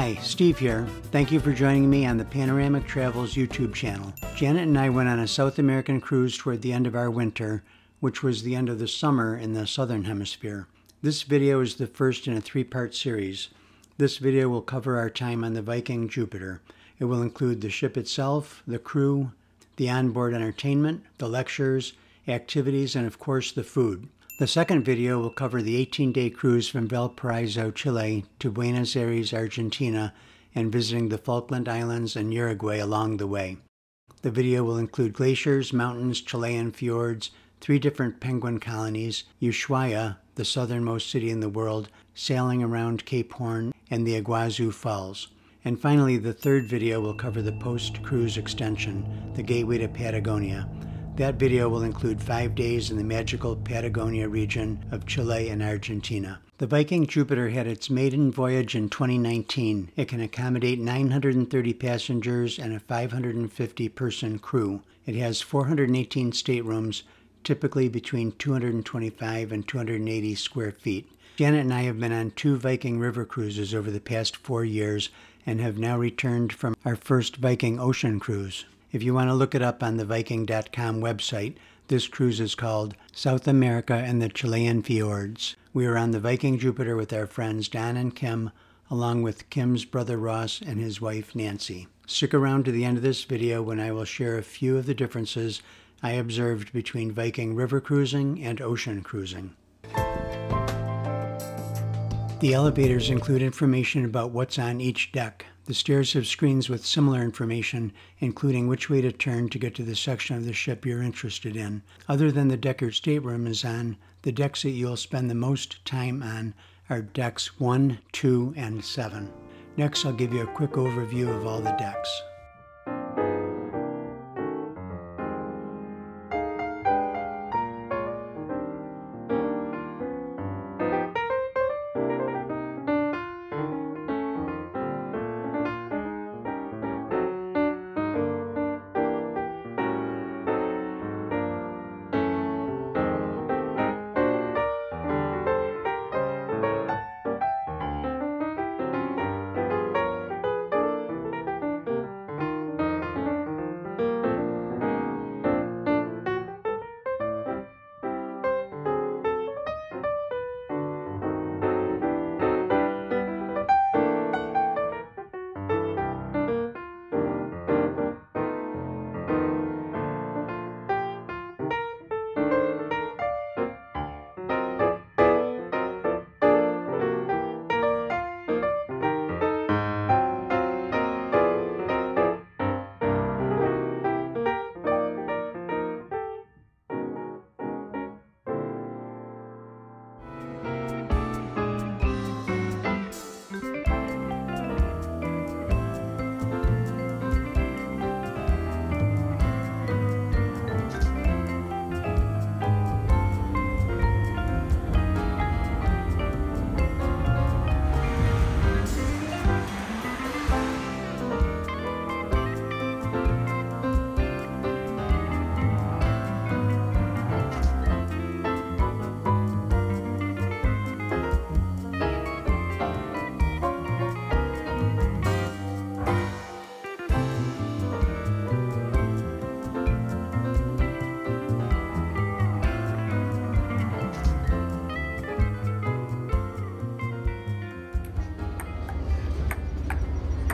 Hi, Steve here. Thank you for joining me on the Panoramic Travels YouTube channel. Janet and I went on a South American cruise toward the end of our winter, which was the end of the summer in the Southern Hemisphere. This video is the first in a three-part series. This video will cover our time on the Viking Jupiter. It will include the ship itself, the crew, the onboard entertainment, the lectures, activities, and of course the food. The second video will cover the 18-day cruise from Valparaiso, Chile to Buenos Aires, Argentina, and visiting the Falkland Islands and Uruguay along the way. The video will include glaciers, mountains, Chilean fjords, three different penguin colonies, Ushuaia, the southernmost city in the world, sailing around Cape Horn, and the Iguazu Falls. And finally, the third video will cover the post-cruise extension, the gateway to Patagonia. That video will include five days in the magical Patagonia region of Chile and Argentina. The Viking Jupiter had its maiden voyage in 2019. It can accommodate 930 passengers and a 550 person crew. It has 418 staterooms, typically between 225 and 280 square feet. Janet and I have been on two Viking river cruises over the past four years and have now returned from our first Viking ocean cruise. If you want to look it up on the Viking.com website, this cruise is called South America and the Chilean Fjords. We are on the Viking Jupiter with our friends Don and Kim, along with Kim's brother Ross and his wife Nancy. Stick around to the end of this video when I will share a few of the differences I observed between Viking river cruising and ocean cruising. The elevators include information about what's on each deck. The stairs have screens with similar information, including which way to turn to get to the section of the ship you're interested in. Other than the deck your stateroom is on, the decks that you'll spend the most time on are decks 1, 2, and 7. Next, I'll give you a quick overview of all the decks.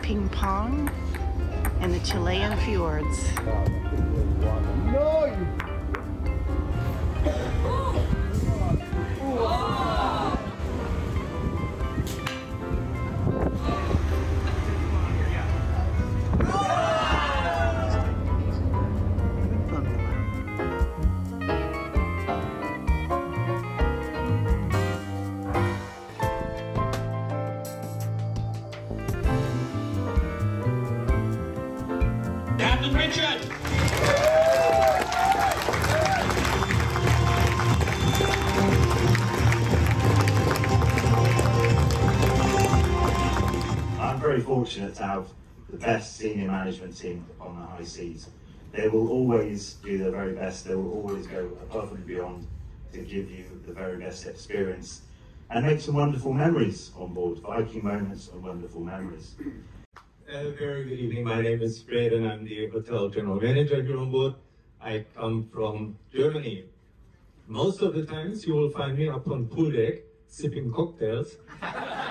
Ping pong and the Chilean fjords. Best senior management team on the high seas. They will always do their very best. They will always go above and beyond to give you the very best experience and make some wonderful memories on board, Viking moments and wonderful memories. A very good evening. My name is Fred and I'm the hotel general manager here on board. I come from Germany. Most of the times you will find me up on pool deck sipping cocktails.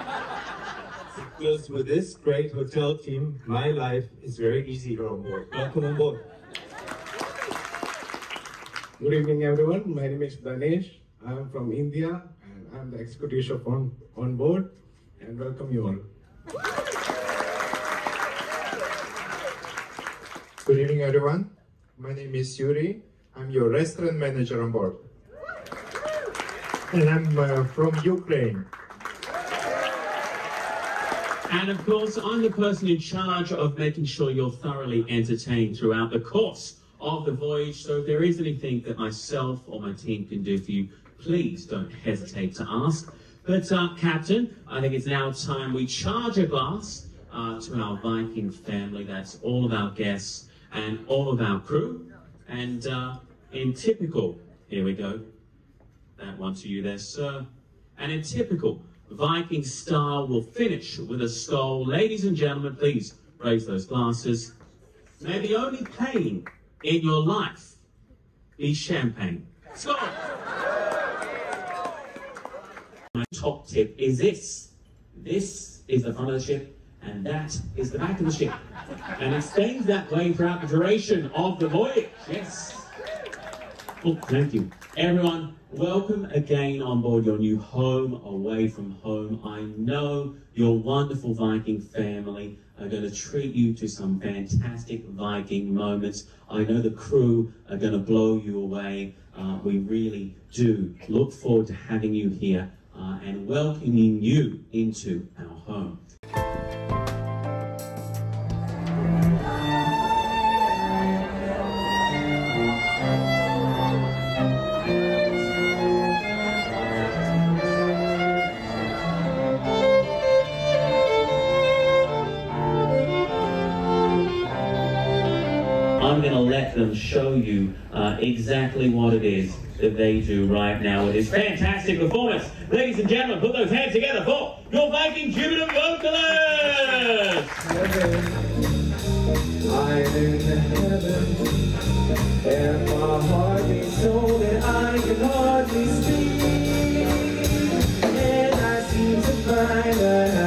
because with this great hotel team, my life is very easy here on board. Welcome on board. Good evening, everyone. My name is Danesh. I'm from India and I'm the executive chef on, on board and welcome you all. Good evening, everyone. My name is Yuri. I'm your restaurant manager on board. And I'm uh, from Ukraine. And of course, I'm the person in charge of making sure you're thoroughly entertained throughout the course of the voyage. So if there is anything that myself or my team can do for you, please don't hesitate to ask. But uh, Captain, I think it's now time we charge a glass uh, to our Viking family. That's all of our guests and all of our crew. And uh, in typical, here we go, that one to you there, sir. And in typical Viking style, we'll finish with a skål. Ladies and gentlemen, please raise those glasses. May the only pain in your life be champagne. Skål! My top tip is this. This is the front of the ship, and that is the back of the ship. And it stays that way throughout the duration of the voyage. Yes. Oh, thank you. Everyone, welcome again on board your new home away from home. I know your wonderful Viking family are going to treat you to some fantastic Viking moments. I know the crew are going to blow you away. Uh, we really do look forward to having you here uh, and welcoming you into our home. Let them show you uh, exactly what it is that they do right now with this fantastic performance. Ladies and gentlemen, put those hands together for your Viking jubilant vocalists! I'm in heaven, and my heart so that I can hardly speak. And I seem to find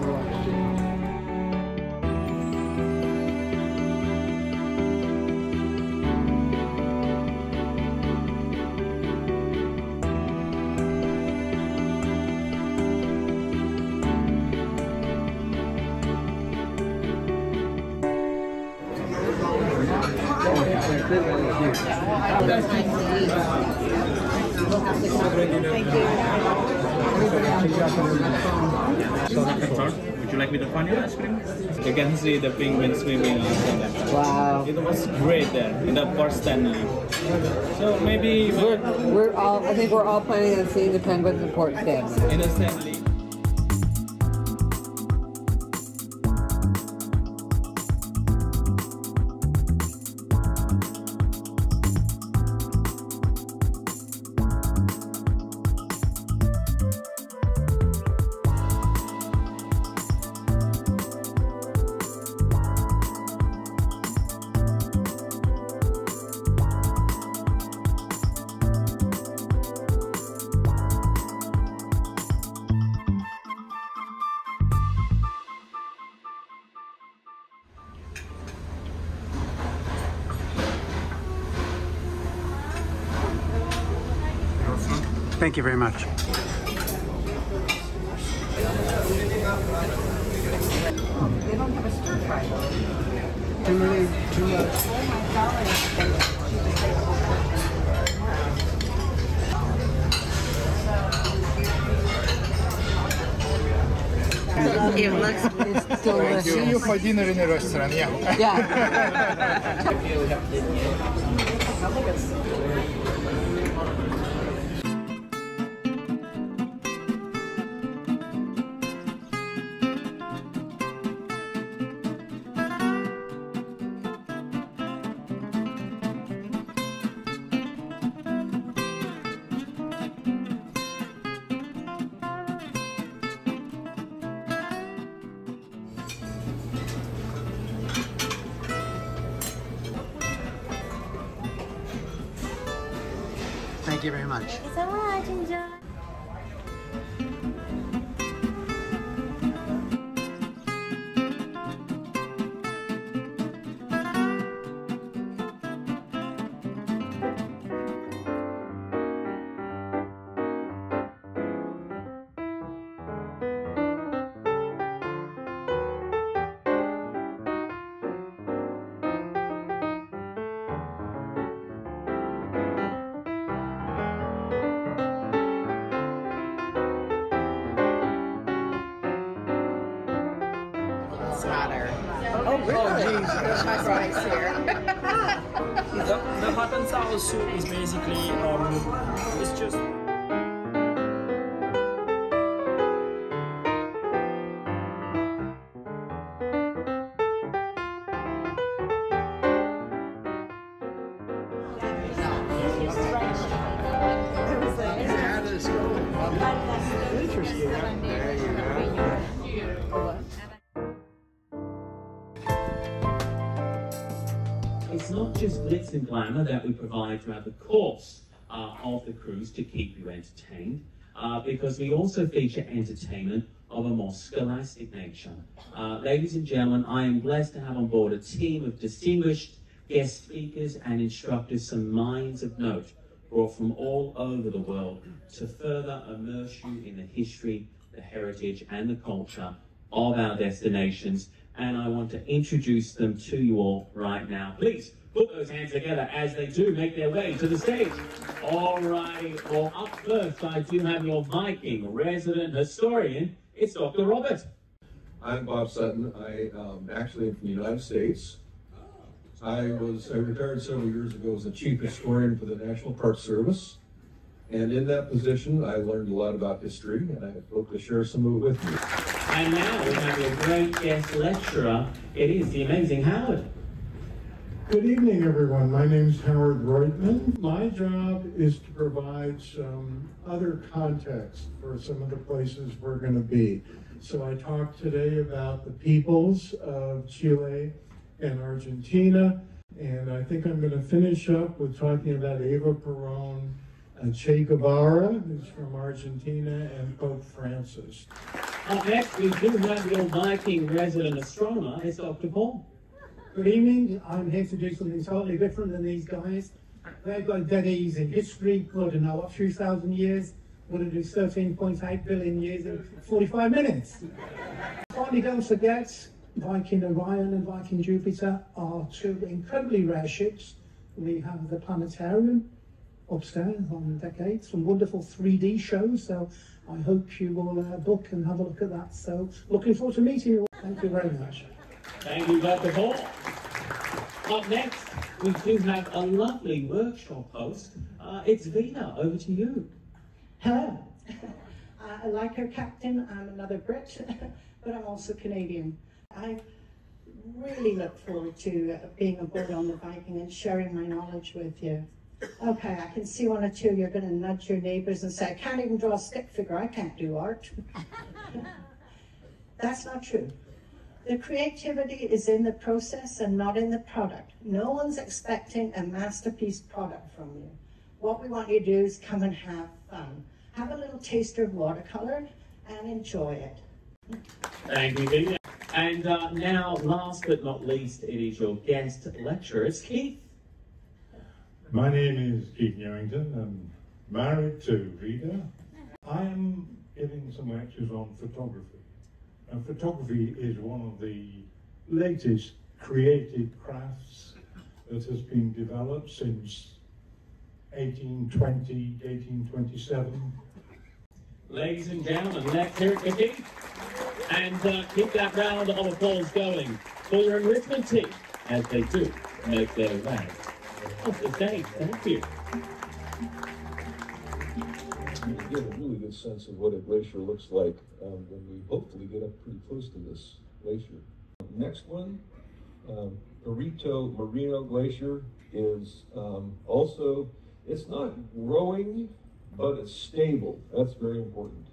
Would you You can see the penguin swimming. Wow. It was great there in the Port Stanley. So maybe We're, we're all, I think we're all planning on seeing the penguins in Port Stanley. in Stanley. Thank you very much. They don't have a stir fry though. Too many, too much. It looks delicious. See you for dinner in a restaurant, yeah. Yeah. Oh, really? That's here. The, the hot and sour soup is basically um, it's just just glitz and glamour that we provide throughout the course uh, of the cruise to keep you entertained, uh, because we also feature entertainment of a more scholastic nature. Uh, ladies and gentlemen, I am blessed to have on board a team of distinguished guest speakers and instructors, some minds of note, brought from all over the world to further immerse you in the history, the heritage, and the culture of our destinations. And I want to introduce them to you all right now. Please put those hands together as they do make their way to the stage. All right, well, up first, I do have your Viking resident historian. It's Dr. Robert. I'm Bob Sutton. I um, actually am from the United States. I was I retired several years ago as the chief historian for the National Park Service, and in that position, I learned a lot about history, and I hope to share some of it with you. And now we have a great guest lecturer. It is the amazing Howard. Good evening, everyone. My name is Howard Reutemann. My job is to provide some other context for some of the places we're going to be. So I talked today about the peoples of Chile and Argentina, and I think I'm going to finish up with talking about Eva Peron, uh, Che Guevara, who's from Argentina, and Pope Francis. Up next, we do have your Viking resident astronomer. It's Dr. Paul. Good evening. I'm here to do something totally different than these guys. They've got dead easy history, I don't know, what, 3,000 years? We're going to do 13.8 billion years in 45 minutes. Finally, don't forget, Viking Orion and Viking Jupiter are two incredibly rare ships. We have the planetarium upstairs on deck eight, some wonderful 3D shows, so I hope you will uh, book and have a look at that. So looking forward to meeting you. Thank you very much. Thank you, Dr. Paul. Up next, we do have a lovely workshop host. Uh, it's Vina. Over to you. Hello. Uh, like our captain, I'm another Brit, but I'm also Canadian. I really look forward to uh, being aboard on the Viking and sharing my knowledge with you. Okay, I can see one or two you're going to nudge your neighbors and say, I can't even draw a stick figure, I can't do art. That's not true. The creativity is in the process and not in the product. No one's expecting a masterpiece product from you. What we want you to do is come and have fun. Have a little taster of watercolor and enjoy it. Thank you, Vina. And uh, now, last but not least, it is your guest lecturer. It's Keith. My name is Keith Newington. I'm married to Rita. I am giving some lectures on photography. And photography is one of the latest creative crafts that has been developed since 1820, 1827. Ladies and gentlemen, let's hear it. And uh, keep that round of applause going for your enrichment team as they do make their way the stage. Thank you. You get a really good sense of what a glacier looks like um, when we hopefully get up pretty close to this glacier. Next one, um, Perito Moreno Glacier is um, also, it's not growing, but it's stable. That's very important.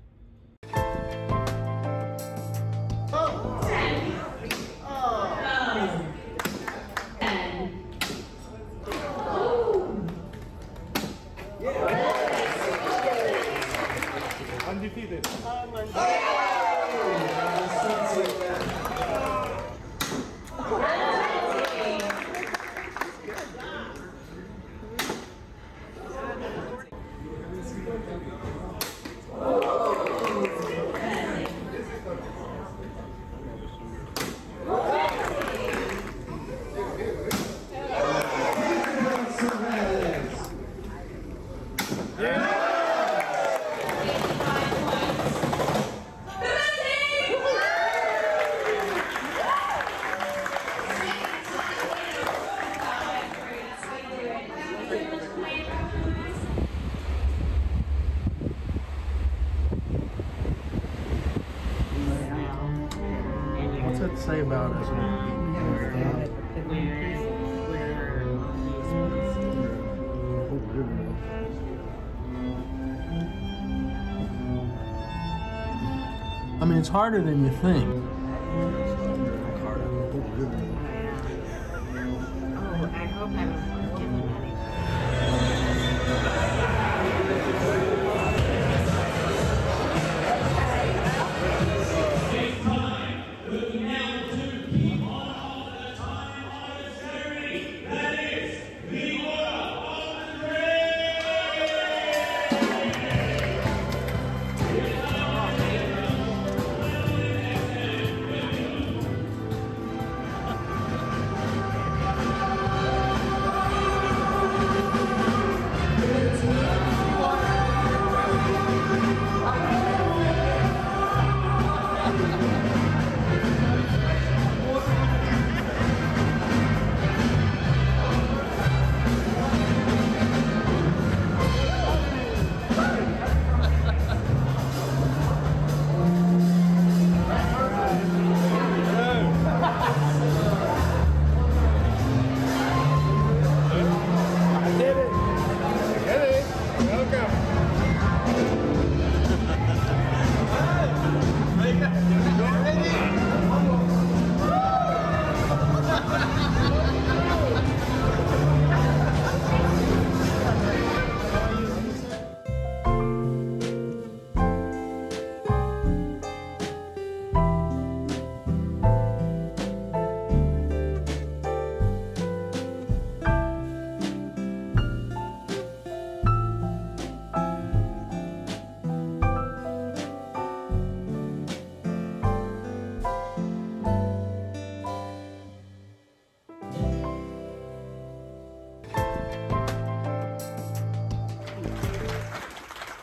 It's harder than you think.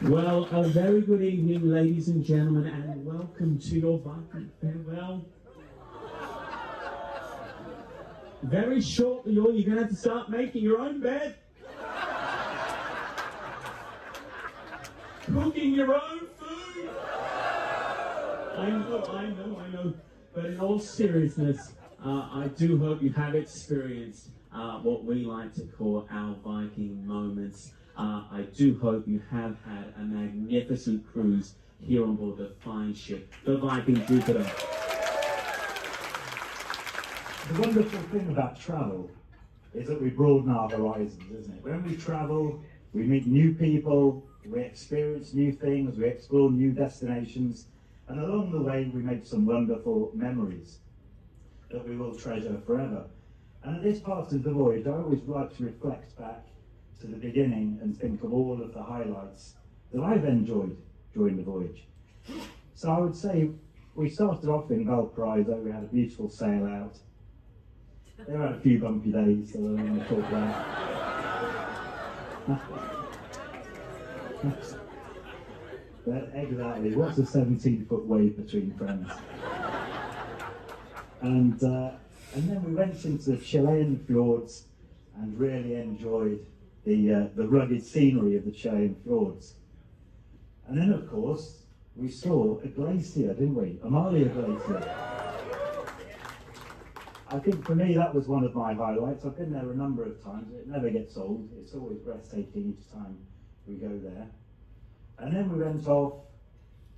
Well, a very good evening, ladies and gentlemen, and welcome to your Viking farewell. Very shortly, you're going to have to start making your own bed. Cooking your own food. I know, I know, I know. But in all seriousness, uh, I do hope you have experienced uh, what we like to call our Viking moments. Uh, I do hope you have had a magnificent cruise here on board the fine ship, the Viking Jupiter. The wonderful thing about travel is that we broaden our horizons, isn't it? When we travel, we meet new people, we experience new things, we explore new destinations, and along the way we make some wonderful memories that we will treasure forever. And at this part of the voyage, I always like to reflect back to the beginning and think of all of the highlights that I've enjoyed during the voyage. So I would say we started off in Valparaiso, we had a beautiful sail out. There were a few bumpy days that I don't want to talk about. but exactly, what's a 17 foot wave between friends? And, uh, and then we went into the Chilean fjords and really enjoyed the, uh, the rugged scenery of the Chilean fjords. And then, of course, we saw a glacier, didn't we? Amalia Glacier. I think for me that was one of my highlights. I've been there a number of times. It never gets old. It's always breathtaking each time we go there. And then we went off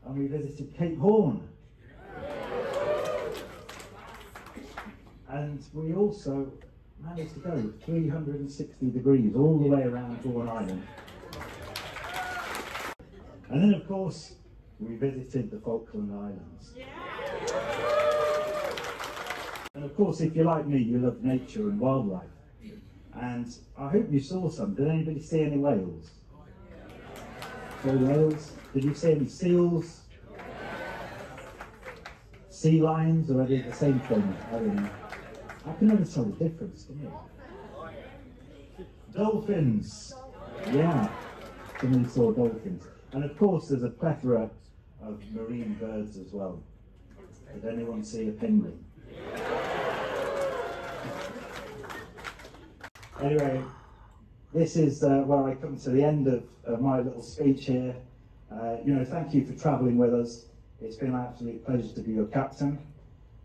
and we visited Cape Horn. And we also managed to go 360 degrees all the way around Horn Island. And then, of course, we visited the Falkland Islands. And of course, if you're like me, you love nature and wildlife. And I hope you saw some. Did anybody see any whales? Saw whales? Did you see any seals? Sea lions, or are they the same thing? I don't know. I can never tell the difference, can you? Dolphins. Yeah. Somebody saw dolphins. And of course, there's a plethora of marine birds as well. Did anyone see a penguin? Anyway, this is uh, where I come to the end of my little speech here. Uh, you know, thank you for travelling with us. It's been an absolute pleasure to be your captain.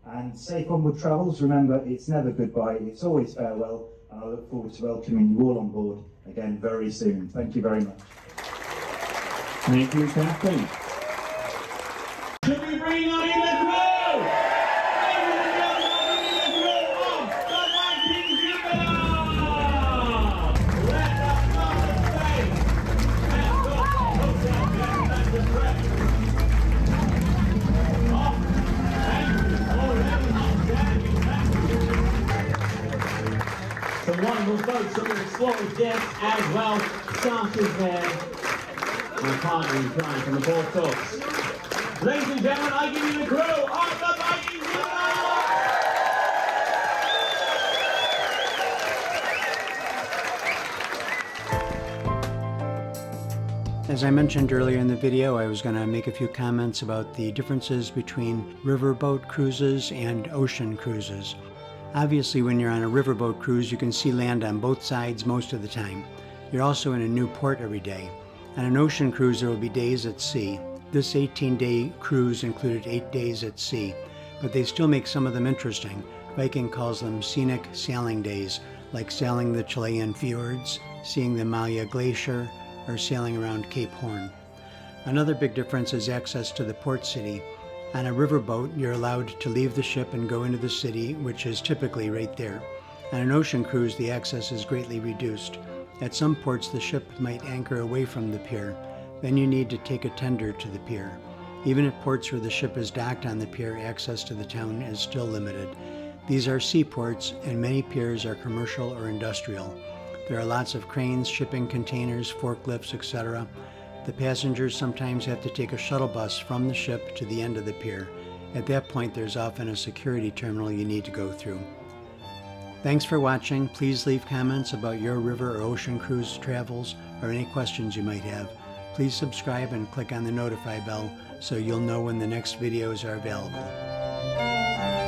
And safe onward travels. Remember, it's never goodbye, it's always farewell. And I look forward to welcoming you all on board again very soon. Thank you very much. Thank you, Captain. As well. There. Uh, crime from the Talks. Ladies and gentlemen, I give you the crew of the Viking As I mentioned earlier in the video, I was going to make a few comments about the differences between riverboat cruises and ocean cruises. Obviously, when you're on a riverboat cruise, you can see land on both sides most of the time. You're also in a new port every day. On an ocean cruise, there will be days at sea. This 18 day cruise included eight days at sea, but they still make some of them interesting. Viking calls them scenic sailing days, like sailing the Chilean fjords, seeing the Amalia Glacier, or sailing around Cape Horn. Another big difference is access to the port city. On a riverboat, you're allowed to leave the ship and go into the city, which is typically right there. On an ocean cruise, the access is greatly reduced. At some ports, the ship might anchor away from the pier. Then you need to take a tender to the pier. Even at ports where the ship is docked on the pier, access to the town is still limited. These are seaports, and many piers are commercial or industrial. There are lots of cranes, shipping containers, forklifts, etc. The passengers sometimes have to take a shuttle bus from the ship to the end of the pier. At that point, there's often a security terminal you need to go through. Thanks for watching. Please leave comments about your river or ocean cruise travels or any questions you might have. Please subscribe and click on the notify bell so you'll know when the next videos are available.